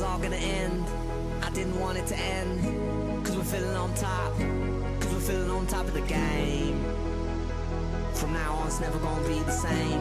was all gonna end. I didn't want it to end. Cause we're feeling on top. Cause we're feeling on top of the game. From now on it's never gonna be the same.